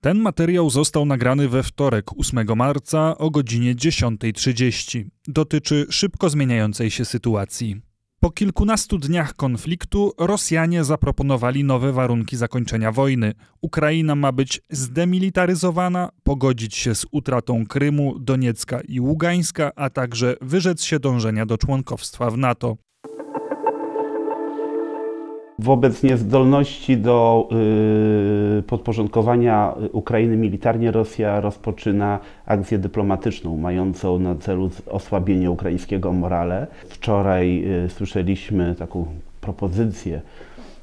Ten materiał został nagrany we wtorek 8 marca o godzinie 10.30. Dotyczy szybko zmieniającej się sytuacji. Po kilkunastu dniach konfliktu Rosjanie zaproponowali nowe warunki zakończenia wojny. Ukraina ma być zdemilitaryzowana, pogodzić się z utratą Krymu, Doniecka i Ługańska, a także wyrzec się dążenia do członkowstwa w NATO. Wobec niezdolności do y, podporządkowania Ukrainy militarnie Rosja rozpoczyna akcję dyplomatyczną mającą na celu osłabienie ukraińskiego morale. Wczoraj y, słyszeliśmy taką propozycję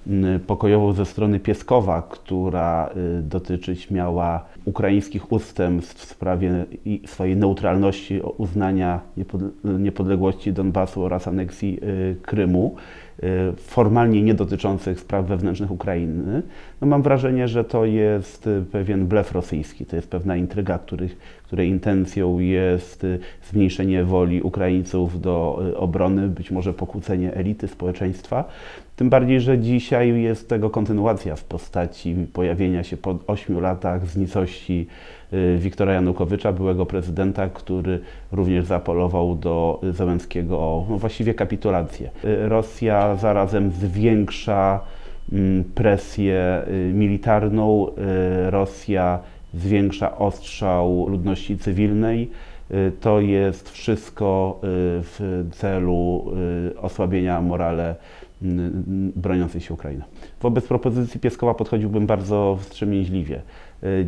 y, pokojową ze strony Pieskowa, która y, dotyczyć miała ukraińskich ustępstw w sprawie swojej neutralności, uznania niepodległości Donbasu oraz aneksji y, Krymu. Y, formalnie nie dotyczących spraw wewnętrznych Ukrainy, no mam wrażenie, że to jest y, pewien blef rosyjski, to jest pewna intryga, których, której intencją jest y, zmniejszenie woli Ukraińców do obrony, być może pokłócenie elity społeczeństwa. Tym bardziej, że dzisiaj jest tego kontynuacja w postaci pojawienia się po ośmiu latach z Wiktora Janukowycza, byłego prezydenta, który również zapolował do Zełenskiego o no właściwie kapitulację. Y, Rosja zarazem zwiększa mm, presję y, militarną, Rosja zwiększa ostrzał ludności cywilnej. To jest wszystko w celu osłabienia morale broniącej się Ukrainy. Wobec propozycji Pieskowa podchodziłbym bardzo wstrzemięźliwie. Y,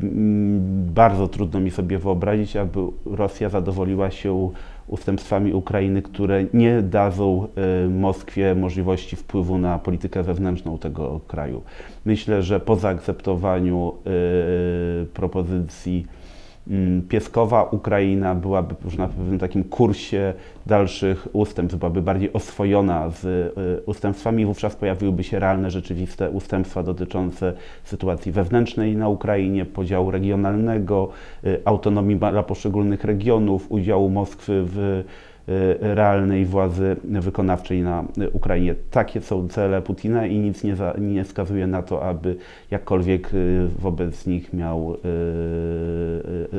bardzo trudno mi sobie wyobrazić, aby Rosja zadowoliła się ustępstwami Ukrainy, które nie dadzą y, Moskwie możliwości wpływu na politykę wewnętrzną tego kraju. Myślę, że po zaakceptowaniu y, propozycji Mm, Pieskowa Ukraina byłaby już na pewnym takim kursie dalszych ustępstw, byłaby bardziej oswojona z y, ustępstwami, wówczas pojawiłyby się realne, rzeczywiste ustępstwa dotyczące sytuacji wewnętrznej na Ukrainie, podziału regionalnego, y, autonomii dla poszczególnych regionów, udziału Moskwy w realnej władzy wykonawczej na Ukrainie. Takie są cele Putina i nic nie, za, nie wskazuje na to, aby jakkolwiek y, wobec nich miał, y,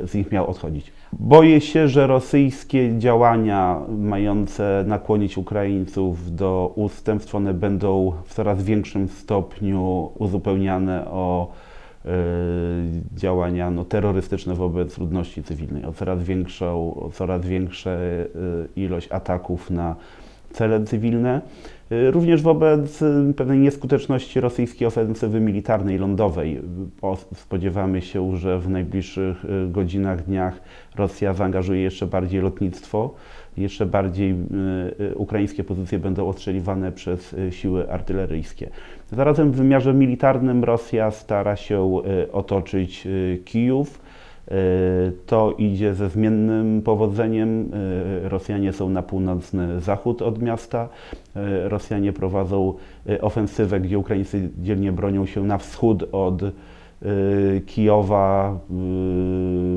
z nich miał odchodzić. Boję się, że rosyjskie działania mające nakłonić Ukraińców do ustępstw, one będą w coraz większym stopniu uzupełniane o działania no, terrorystyczne wobec ludności cywilnej, o coraz większą, o coraz większą e, ilość ataków na cele cywilne, e, również wobec pewnej nieskuteczności rosyjskiej ofensywy militarnej, lądowej. Spodziewamy się, że w najbliższych godzinach, dniach Rosja zaangażuje jeszcze bardziej lotnictwo, jeszcze bardziej ukraińskie pozycje będą ostrzeliwane przez siły artyleryjskie. Zarazem w wymiarze militarnym Rosja stara się otoczyć Kijów. E, to idzie ze zmiennym powodzeniem. Rosjanie są na północny zachód od miasta. Rosjanie prowadzą ofensywę, gdzie Ukraińcy dzielnie bronią się na wschód od Kijowa,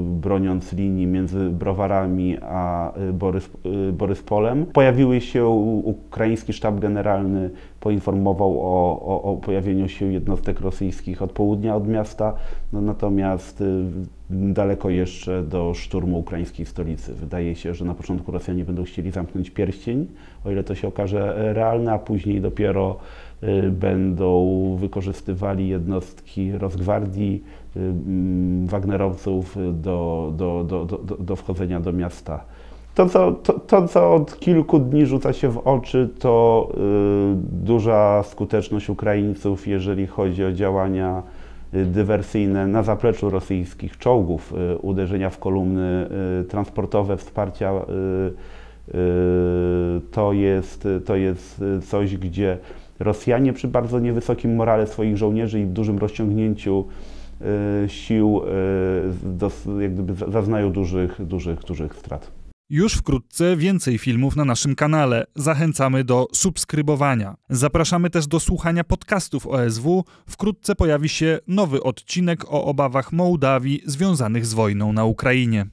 broniąc linii między Browarami a Borys, Boryspolem. Pojawiły się, ukraiński sztab generalny poinformował o, o, o pojawieniu się jednostek rosyjskich od południa od miasta, no, natomiast daleko jeszcze do szturmu ukraińskiej stolicy. Wydaje się, że na początku Rosjanie będą chcieli zamknąć pierścień, o ile to się okaże realne, a później dopiero Y, będą wykorzystywali jednostki Rosgwardii, y, Wagnerowców do, do, do, do, do wchodzenia do miasta. To co, to, to, co od kilku dni rzuca się w oczy, to y, duża skuteczność Ukraińców, jeżeli chodzi o działania dywersyjne na zapleczu rosyjskich czołgów, uderzenia w kolumny transportowe, wsparcia. To jest, to jest coś, gdzie Rosjanie przy bardzo niewysokim morale swoich żołnierzy i dużym rozciągnięciu y, sił y, jak gdyby zaznają dużych, dużych, dużych strat. Już wkrótce więcej filmów na naszym kanale. Zachęcamy do subskrybowania. Zapraszamy też do słuchania podcastów OSW. Wkrótce pojawi się nowy odcinek o obawach Mołdawii związanych z wojną na Ukrainie.